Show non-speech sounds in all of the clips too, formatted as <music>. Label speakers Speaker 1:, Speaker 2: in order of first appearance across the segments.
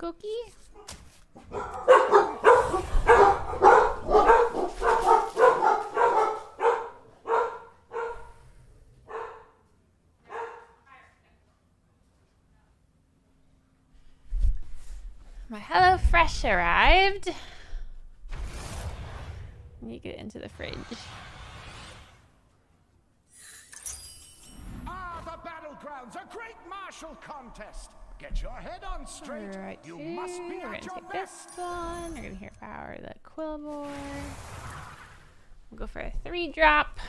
Speaker 1: Cookie? My Hello Fresh arrived. You get into the fridge.
Speaker 2: Ah, the battlegrounds, a great martial contest. Get your head on straight. You
Speaker 1: two.
Speaker 2: must be
Speaker 1: We're gonna take this
Speaker 2: best.
Speaker 1: one. We're gonna hero power the Quillboar. We'll go for a three drop.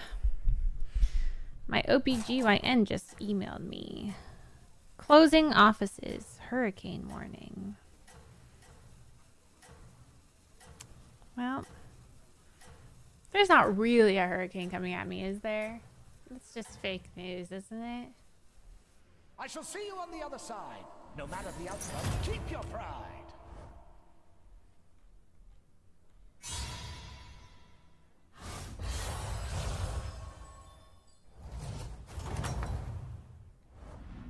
Speaker 1: My OBGYN just emailed me. Closing offices. Hurricane warning. Well, there's not really a hurricane coming at me, is there? It's just fake news, isn't it?
Speaker 2: I shall see you on the other side. No matter the outcome, keep your pride.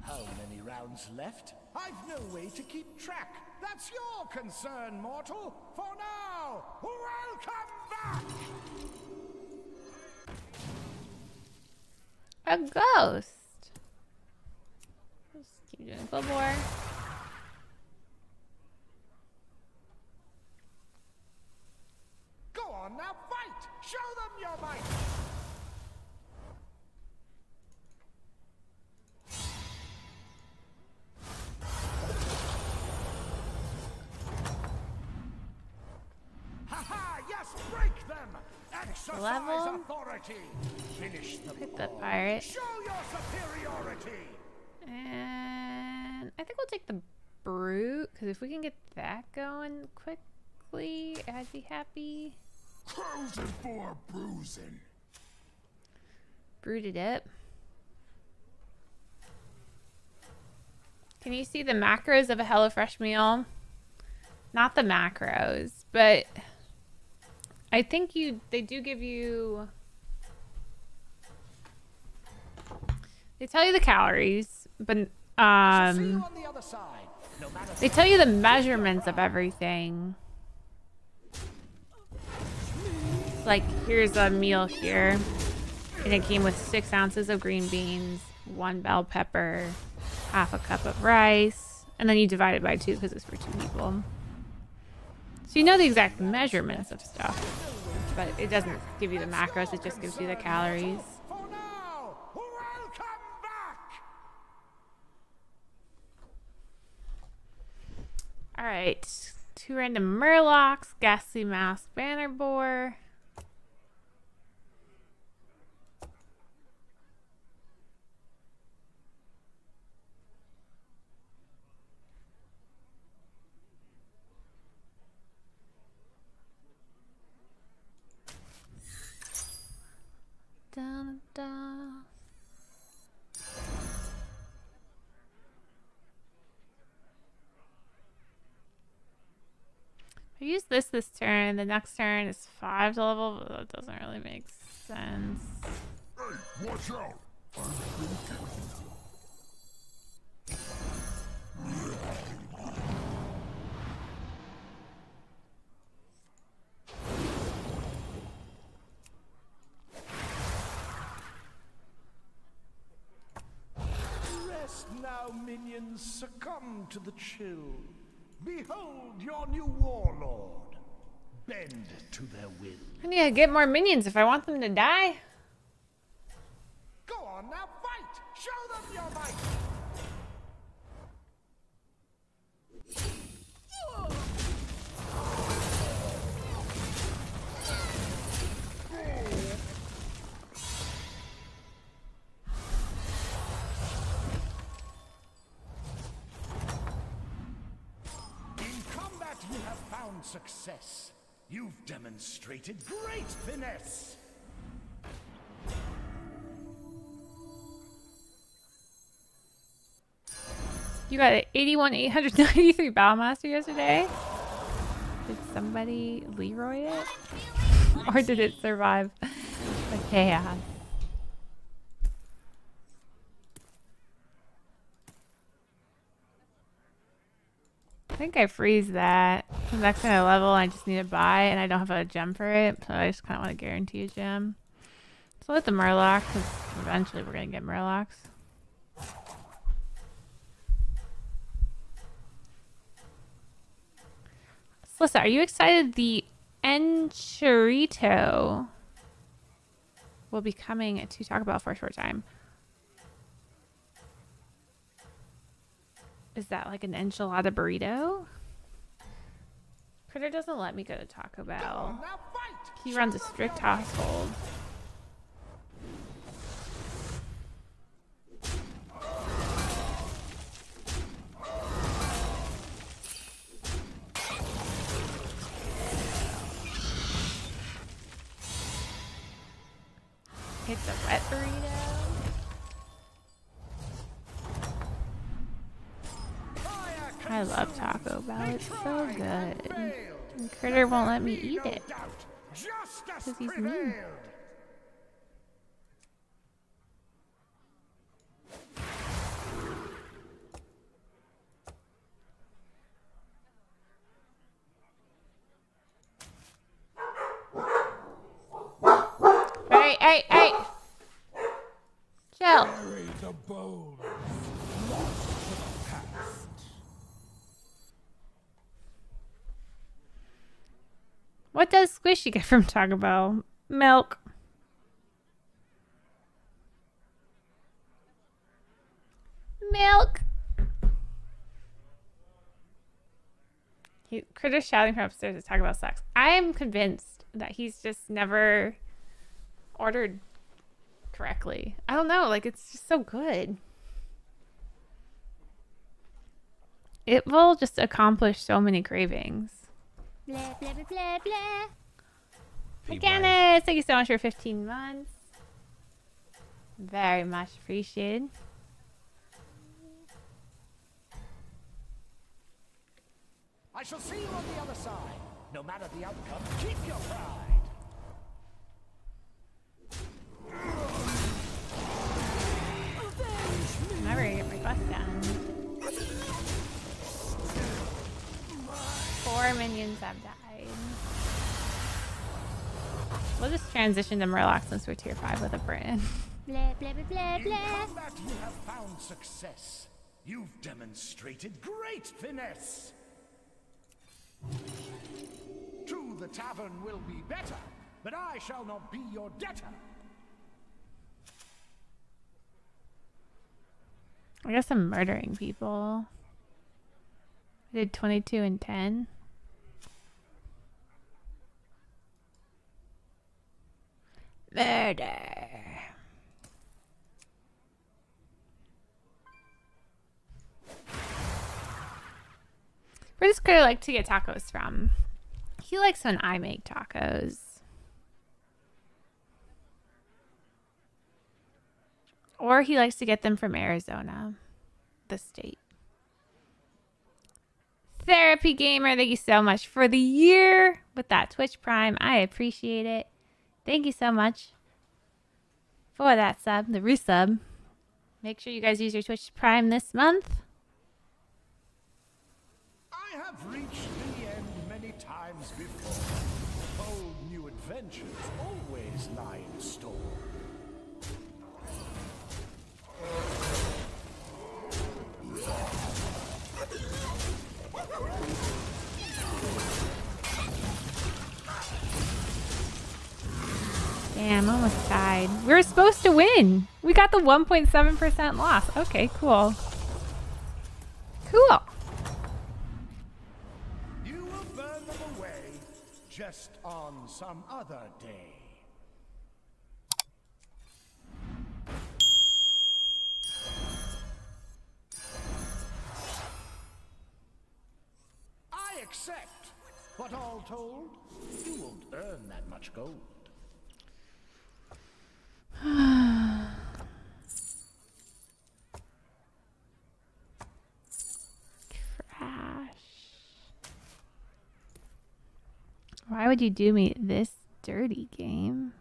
Speaker 2: How many rounds left? I've no way to keep track. That's your concern, mortal. For now, welcome back!
Speaker 1: A ghost. Keep doing Quillboar.
Speaker 2: Go on now, fight! Show them your might! Ha ha! Yes, break them! Exercise
Speaker 1: level.
Speaker 2: authority! Finish
Speaker 1: Hit the pirate.
Speaker 2: Show your superiority!
Speaker 1: And I think we'll take the brute because if we can get that going quickly, I'd be happy.
Speaker 2: Cruising for bruising.
Speaker 1: Brooded it. Can you see the macros of a HelloFresh meal? Not the macros, but I think you they do give you they tell you the calories, but um
Speaker 2: on the other side. No matter
Speaker 1: they tell you the measurements of everything. Like here's a meal here. And it came with six ounces of green beans, one bell pepper, half a cup of rice, and then you divide it by two because it's for two people. So you know the exact measurements of stuff, but it doesn't give you the macros, it just gives you the calories.
Speaker 2: For now, welcome back!
Speaker 1: All right, two random Murlocs, Ghastly Mask, Banner Boar. Dun, dun. I use this this turn. The next turn is five to level. But that doesn't really make sense.
Speaker 3: Hey, watch out!
Speaker 2: Rest now, minions, succumb to the chill. Behold your new warlord. Bend to their will.
Speaker 1: I need to get more minions if I want them to die.
Speaker 2: Go on now, fight! Show them your might! Success. You've demonstrated great finesse.
Speaker 1: You got an 81 893 <laughs> Battlemaster yesterday? Did somebody Leroy it? Or did it survive <laughs> the chaos? think I freeze that. That's kind of level. I just need to buy, and I don't have a gem for it, so I just kind of want to guarantee a gem. So let the Murloc, because eventually we're gonna get Murlocs. Listen, are you excited? The Enchirito will be coming to talk about for a short time. Is that like an enchilada burrito? Critter doesn't let me go to Taco Bell. He runs a strict household. It's a wet burrito. I love Taco Bell. It's so good.
Speaker 2: and
Speaker 1: Critter won't let me eat it.
Speaker 2: doubt, Justice
Speaker 1: 'Cause he's mean.
Speaker 2: prevailed.
Speaker 1: Hey, hey, hey! Chill.
Speaker 3: Bury the bones.
Speaker 1: What does Squishy get from Taco Bell? Milk. Milk. He, Critter's shouting from upstairs to Taco Bell sucks. I am convinced that he's just never ordered correctly. I don't know. Like, it's just so good. It will just accomplish so many cravings. Blah, blah, blah, blah, blah. Mechanics, thank you so much for 15 months. Very much appreciated.
Speaker 2: I shall see you on the other side. No matter the outcome, keep your pride.
Speaker 1: I'm never gonna get my bus done. Four minions have died. We'll just transition to Murloc since we're tier 5 with a Brann. blah, blah, blah, blah,
Speaker 2: In combat you have found success. You've demonstrated great finesse. True, the tavern will be better, but I shall not be your debtor.
Speaker 1: I guess I'm murdering people. I did 22 and 10. Murder. Where does Critter like to get tacos from? He likes when I make tacos. Or he likes to get them from Arizona, the state. Therapy Gamer, thank you so much for the year with that Twitch Prime. I appreciate it. Thank you so much for that sub, the resub. Make sure you guys use your Twitch Prime this month.
Speaker 2: I have reached the end many times before. Bold new adventures
Speaker 1: Damn, almost died. We were supposed to win. We got the 1.7% loss. Okay, cool. Cool.
Speaker 2: You will burn them away just on some other day. I accept, but all told, you won't earn that much gold.
Speaker 1: Trash. Why would you do me this dirty game?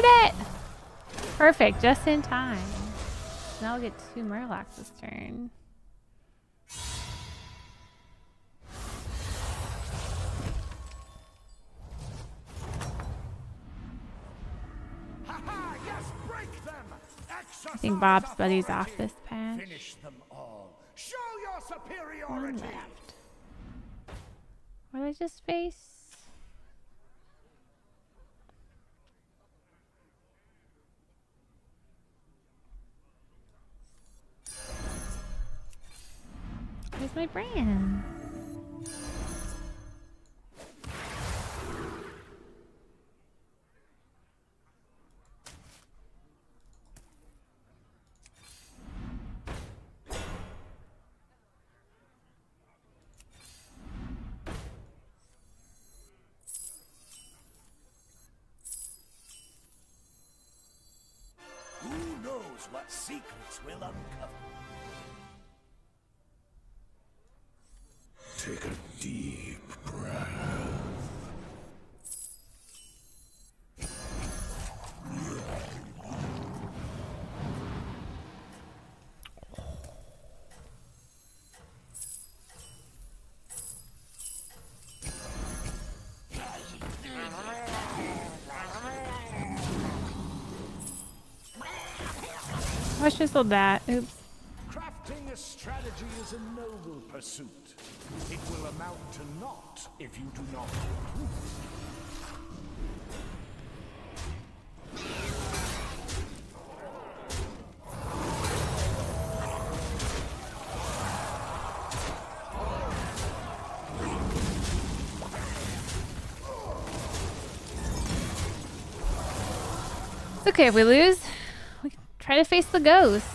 Speaker 1: Did it! Perfect, just in time. Now I'll get two Murlocs this turn.
Speaker 2: Ha ha! Yes, break them!
Speaker 1: I think Bob's buddy's off this patch.
Speaker 2: Finish them all. Show your
Speaker 1: One
Speaker 2: superiority.
Speaker 1: left. What did I just face? Where's my Brann?
Speaker 2: Who knows what secrets will uncover?
Speaker 3: Take a deep breath.
Speaker 1: Let's just hold that. Oops.
Speaker 2: Crafting a strategy is a noble pursuit. It will amount to naught if you do not improve.
Speaker 1: Okay if we lose. We can try to face the ghost.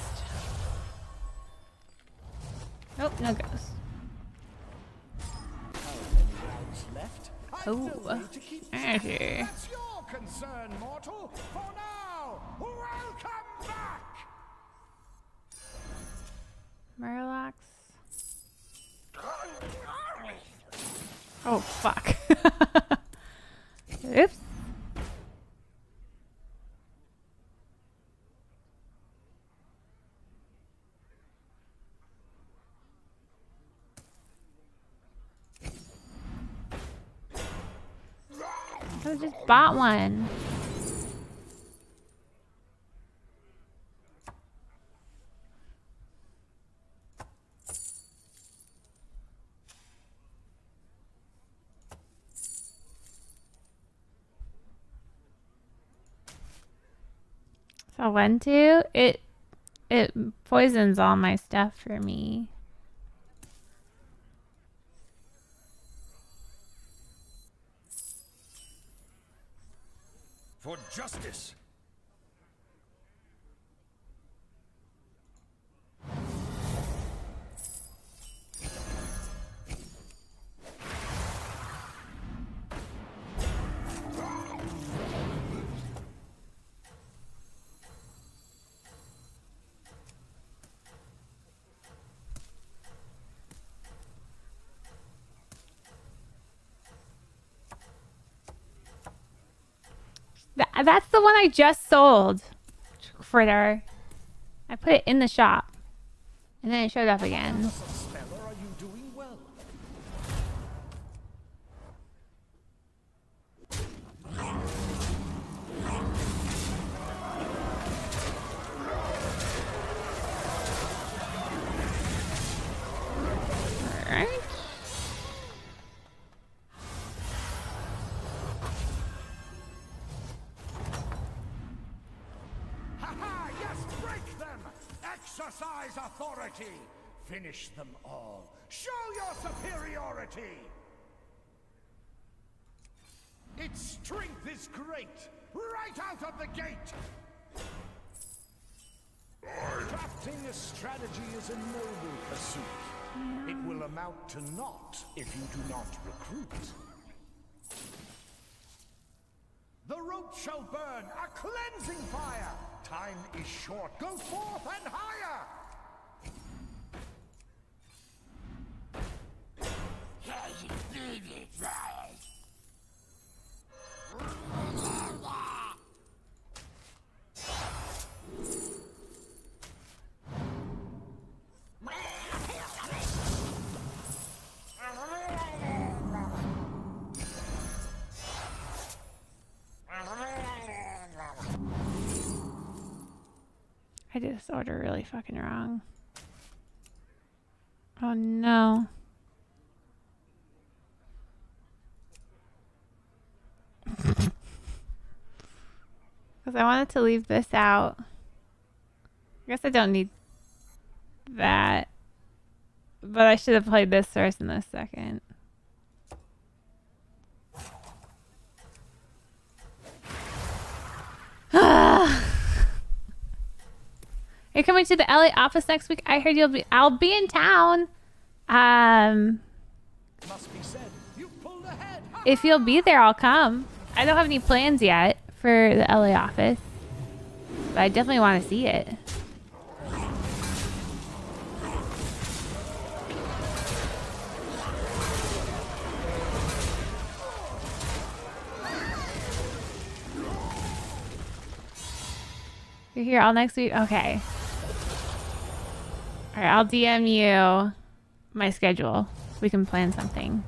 Speaker 1: Oh, fuck. <laughs> Oops. I just bought one. When to it it poisons all my stuff for me.
Speaker 2: For justice.
Speaker 1: That's the one I just sold. Fritter. I put it in the shop. And then it showed up again.
Speaker 2: Finish them all. Show your superiority! Its strength is great! Right out of the gate! Crafting a strategy is a noble pursuit. It will amount to naught if you do not recruit. The rope shall burn, a cleansing fire. Time is short. Go forth and higher.
Speaker 1: I did this order really fucking wrong. Oh no. <laughs> Because I wanted to leave this out. I guess I don't need that. But I should have played this first and this second. Coming to the LA office next week. I heard you'll be. I'll be in town. Um. If you'll be there, I'll come. I don't have any plans yet for the LA office, but I definitely want to see it. You're here all next week? Okay. I'll DM you my schedule. We can plan something.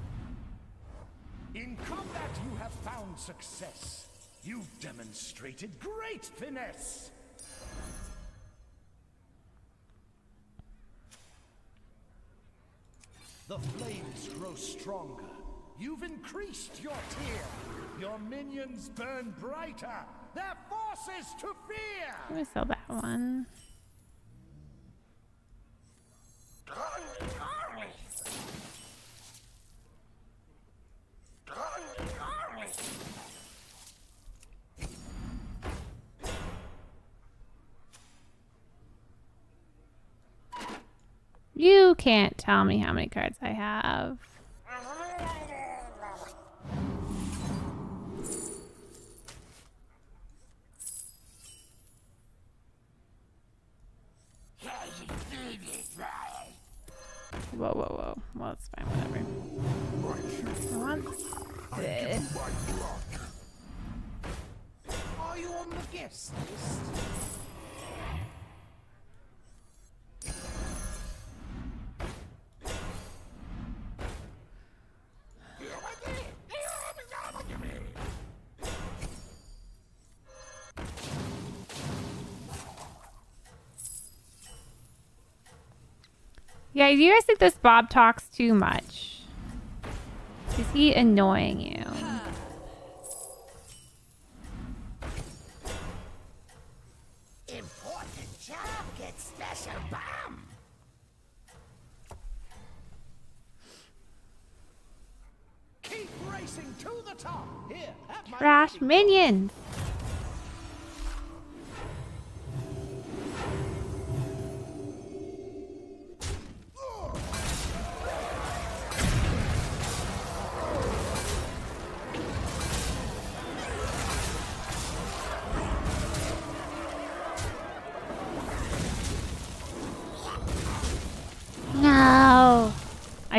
Speaker 2: In combat, you have found success. You've demonstrated great finesse. The flames grow stronger. You've increased your tier. Your minions burn brighter. Their forces to fear.
Speaker 1: I'm gonna sell that one. Can't tell me how many cards I have. Whoa, whoa, whoa. Well, it's fine, whatever. I want this.
Speaker 2: Are you on the guest list?
Speaker 1: Do you guys think this Bob talks too much? Is he annoying you?
Speaker 4: Important job gets special bomb.
Speaker 2: Keep racing to the top. Here,
Speaker 1: Trash minions.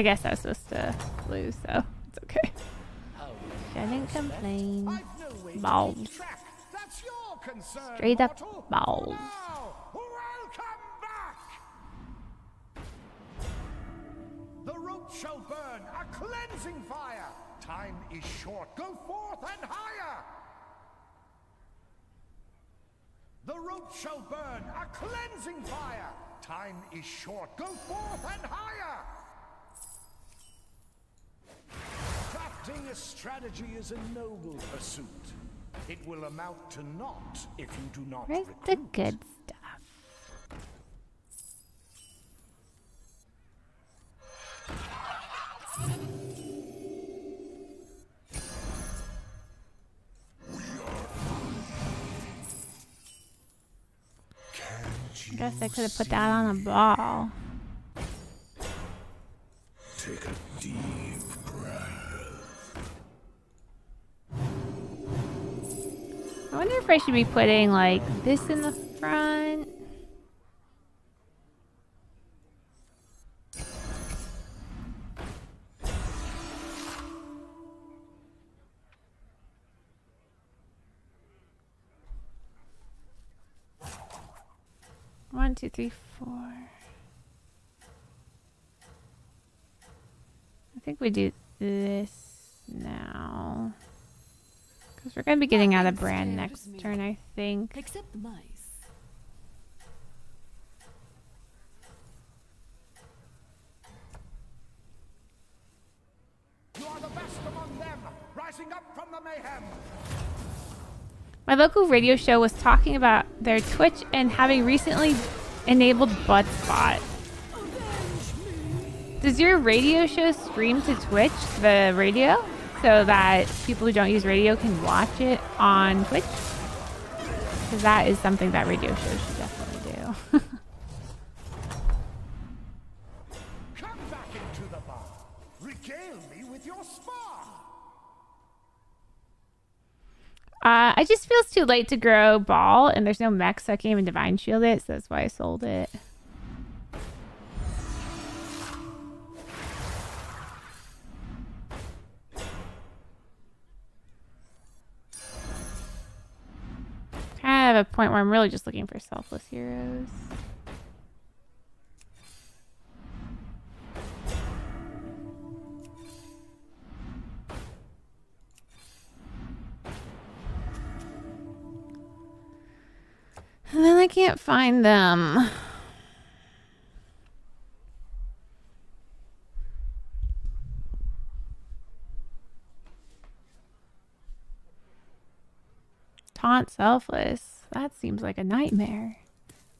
Speaker 1: I guess I was supposed to lose, so it's okay. Shouldn't complain.
Speaker 2: I've no way to
Speaker 1: Balls.
Speaker 2: That's your concern,
Speaker 1: Straight up
Speaker 2: mortal.
Speaker 1: balls.
Speaker 2: Now, welcome back. The rope shall burn, a cleansing fire. Time is short. Go forth and higher. The rope shall burn, a cleansing fire. Time is short. Go forth and higher. A strategy is a noble pursuit. It will amount to naught if you do not
Speaker 1: Where's the good stuff? I guess I could have put that on a ball. I should be putting like this in the front. One, two, three, four. I think we do this now. Because we're going to be getting out of Brann next turn, I think.
Speaker 5: Except the mice.
Speaker 2: You are the best among them, rising up from the mayhem.
Speaker 1: My local radio show was talking about their Twitch and having recently enabled butt spot. Does your radio show stream to Twitch, the radio, so that people who don't use radio can watch it on Twitch? Because that is something that radio shows should definitely do. <laughs>
Speaker 2: Come back into the bar. Regale me with your spar.
Speaker 1: uh, I just feels too late to grow ball, and there's no mech, so I can't even divine shield it. So that's why I sold it. Of a point where I'm really just looking for selfless heroes. And then I can't find them. Taunt selfless. That seems like a nightmare.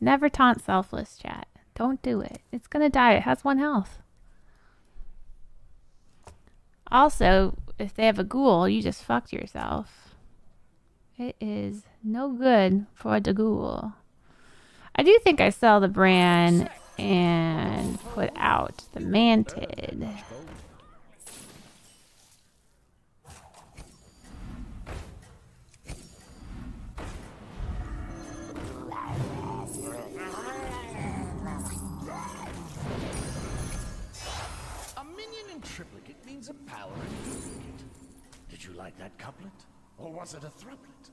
Speaker 1: Never taunt selfless, chat. Don't do it. It's gonna die. It has one health. Also, if they have a ghoul, you just fucked yourself. It is no good for the ghoul. I do think I sell the Brann and put out the mantid.
Speaker 2: Like that couplet? Or was it a thruplet?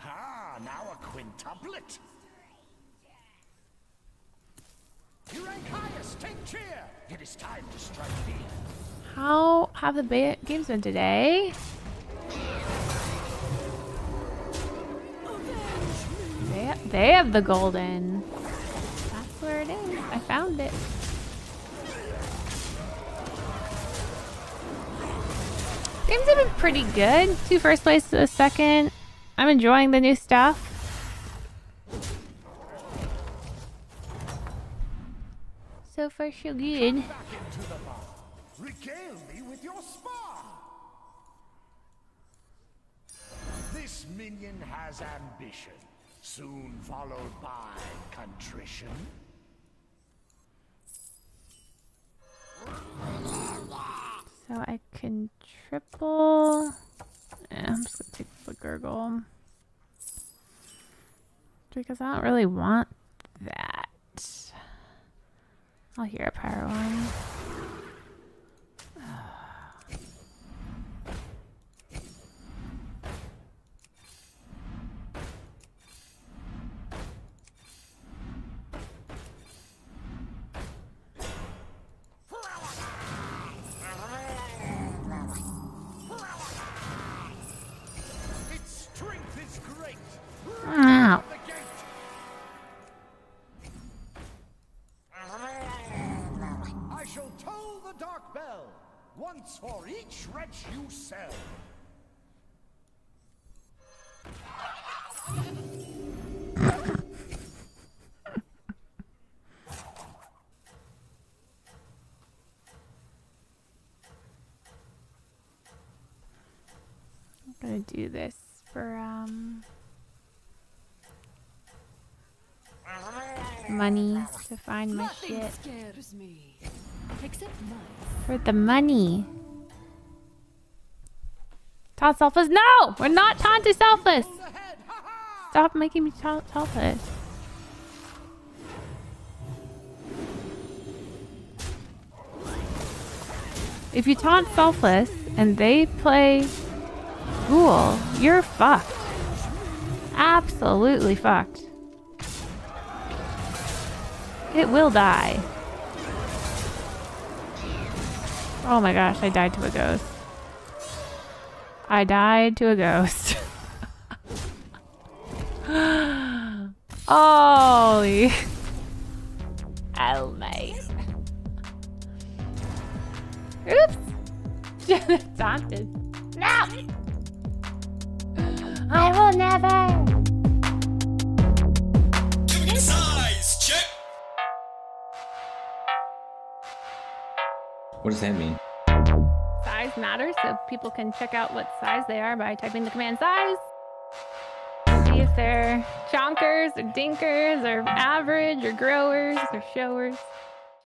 Speaker 2: Ah, now a quintuplet. You rank highest, take cheer! It is time to strike fear.
Speaker 1: How have the games been today? They, they have the golden. That's where it is. I found it. Games have been pretty good. Two first place the second. I'm enjoying the new stuff. So far, so good.
Speaker 2: Regale me with your spar. This minion has ambition, soon followed by contrition.
Speaker 1: I can triple. Yeah, I'm just gonna take the gurgle. Because I don't really want that. I'll hear a power one.
Speaker 2: Each wretch you sell.
Speaker 1: I'm gonna do this for um money to find my
Speaker 5: Nothing
Speaker 1: shit.
Speaker 5: scares me. Except.
Speaker 1: For the money. Taunt selfless. No! We're not taunting selfless! Stop making me taunt selfless. If you taunt selfless and they play ghoul, you're fucked. Absolutely fucked. It will die. Oh my gosh, I died to a ghost. I died to a ghost. <laughs> Holy. Oh my. Oops. <laughs> Taunted. No! I will never.
Speaker 6: Size check.
Speaker 7: What does that mean?
Speaker 1: Size matters, so people can check out what size they are by typing the command size. See if they're chonkers or dinkers or average or growers or showers.